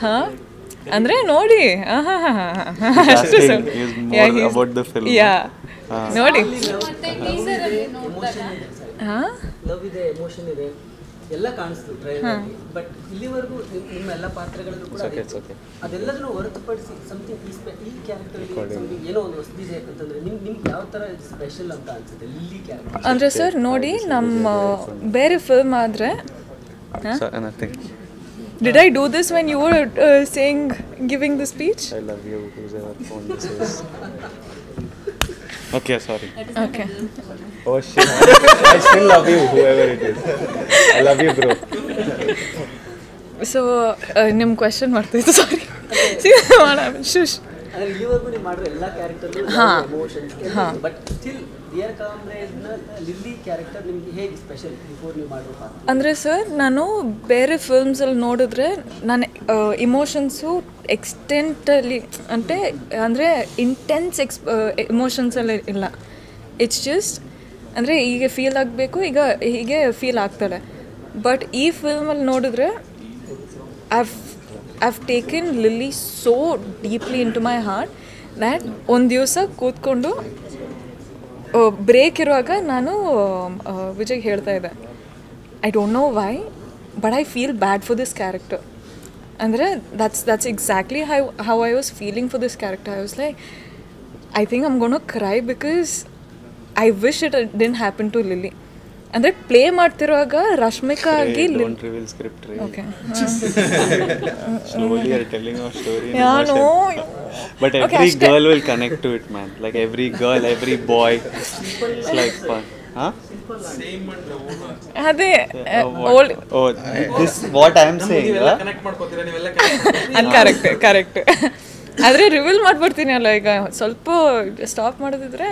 ಹಾ? ಅಂದ್ರೆ ನೋಡಿ. ಅಷ್ಟು. ನೋಡಿ. ಎಲ್ಲ ಕಾಣಿಸ್ತು ಟ್ರೈಲರ್ ಬಟ್ ಇಲ್ಲಿವರೆಗೂ ನಿಮ್ಮ ಎಲ್ಲ ಪಾತ್ರಗಳಲ್ಲೂ ಕೂಡ. ಅದೆಲ್ಲದನ್ನು ಹೊರತುಪಡಿಸಿ ಸಮಥಿಂಗ್ ಈ ಕ್ಯಾರೆಕ್ಟರ್ ಏನೋ ಒಂದು ಹೊಸದಿದೆ ಅಂತಂದ್ರೆ ನಿಮ್ ನಿಮ್ಗೆ ಯಾವ ತರ ಸ್ಪೆಷಲ್ ಅಂತ ಅನ್ಸುತ್ತೆ? ಲಿಲ್ಲಿ ಕ್ಯಾರೆಕ್ಟರ್ ಅಂದ್ರೆ ಸರ್ ನೋಡಿ ನಮ್ಮ ಬೇರೆ ಫಿಲ್ಮ್ ಆದರೆ Huh? Did I do this when you were uh, saying, giving the speech? I love you, whoever phone this is. Okay, sorry. Okay. Oh shit. I still love you, whoever it is. I love you, bro. So, uh, Nim question, Martha. Sorry. Okay. See what happened. Shush. ಅಂದರೆ sir ನಾನು ಬೇರೆ ಫಿಲ್ಮ್ಸಲ್ಲಿ ನೋಡಿದ್ರೆ ನಾನು emotions ಎಕ್ಸ್ಟೆಂಟಲ್ಲಿ ಅಂದರೆ ಅಂದರೆ intense X ಇಮೋಷನ್ಸಲ್ಲಿ ಇಲ್ಲ. It's just ಅಂದರೆ ಹೀಗೆ ಫೀಲ್ ಆಗಬೇಕು ಈಗ ಹೀಗೆ ಫೀಲ್ ಆಗ್ತಾಳೆ ಬಟ್ ಈ ಫಿಲ್ಮಲ್ಲಿ ನೋಡಿದ್ರೆ I've I've taken Lily so deeply into my heart that ಒಂದು ದಿವಸ ಕೂತ್ಕೊಂಡು ಬ್ರೇಕ್ ಇರುವಾಗ ನಾನು ವಿಜಯ್ ಹೇಳ್ತಾ ಇದ್ದೆ I don't know why but I feel bad for this character ಅಂದರೆ that's that's exactly hi how I was feeling for this character I was like I think I'm gonna cry because I wish it didn't happen to Lily ಅಂದ್ರೆ play ಮಾಡ್ತಿರುವಾಗ Rashmika ಲೂನ್ script okay but every girl will connect to it man like every girl every boy like fun ಆಗಿ ಅದೇ what correct correct ಆದ್ರೆ reveal ಮಾಡ್ಬಿಡ್ತೀನಿ ಅಲ್ಲ ಈಗ ಸ್ವಲ್ಪ stop ಮಾಡೋದಿದ್ರೆ